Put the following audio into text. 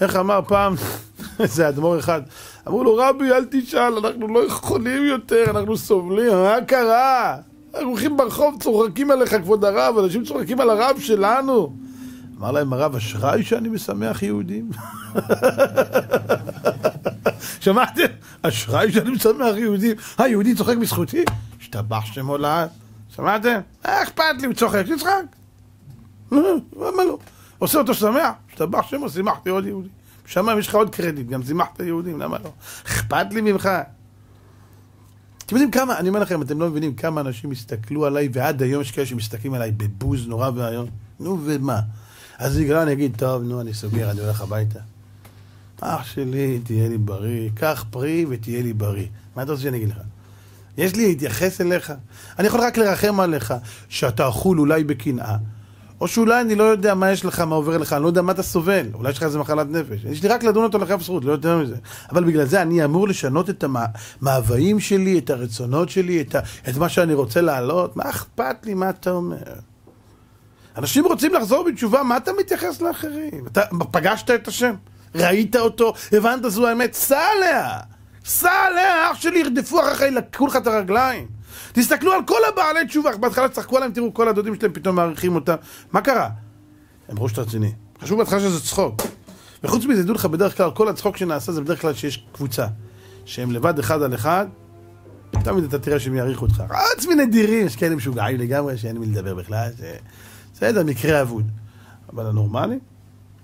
איך אמר פעם איזה אדמו"ר אחד, אמרו לו רבי אל תשאל, אנחנו לא יכולים יותר, אנחנו סובלים, מה קרה? אנחנו הולכים ברחוב, צוחקים עליך כבוד הרב, אנשים צוחקים על הרב שלנו אמר להם הרב, אשראי שאני משמח יהודים שמעתם? אשראי שאני משמח יהודים היהודי צוחק בזכותי? השתבח שמו לעד שמעתם? אכפת לי, הוא צוחק, תצחק למה לא? עושה אותו שמח, השתבח שמו, שימחתי עוד יהודי בשמיים יש לך עוד קרדיט, גם שימחת יהודים, למה לא? אכפת לי ממך אתם יודעים כמה, אני אומר לכם, אתם לא מבינים כמה אנשים הסתכלו עליי ועד היום יש כאלה שמסתכלים עליי בבוז נורא ואיום נו ומה? אז בגלל אני אגיד, טוב, נו, אני סוגר, אני הולך הביתה. אח שלי, תהיה לי בריא, קח פרי ותהיה לי בריא. מה אתה רוצה שאני אגיד לך? יש לי להתייחס אליך? אני יכול רק לרחם עליך שאתה אכול אולי בקנאה, או שאולי אני לא יודע מה יש לך, מה עובר לך, אני לא יודע מה אתה סובל, אולי יש לך איזה מחלת נפש. יש לי רק לדון אותו לכף זכות, לא יותר מזה. אבל בגלל זה אני אמור לשנות את המאוויים שלי, את הרצונות שלי, את, ה... את מה שאני רוצה להעלות. מה אכפת לי מה אתה אומר? אנשים רוצים לחזור בתשובה, מה אתה מתייחס לאחרים? אתה פגשת את השם? ראית אותו? הבנת זו האמת? סע עליה! סע עליה, אח שלי, ירדפו אחריך, ילקחו לך את הרגליים. תסתכלו על כל הבעלי תשובה, בהתחלה צחקו עליהם, תראו, כל הדודים שלהם פתאום מעריכים אותם. מה קרה? הם ראש רציני. חשוב בהתחלה שזה צחוק. וחוץ מזה, ידעו לך, בדרך כלל, כל הצחוק שנעשה זה בדרך כלל שיש קבוצה. שהם לבד אחד על אחד, תמיד אתה תראה שהם יעריכו אותך. חוץ מנדירים, יש כאלה משוגעים לגמרי, שאין מי לדבר בכלל. בסדר, מקרה אבוד. אבל הנורמלי?